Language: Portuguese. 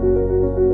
Música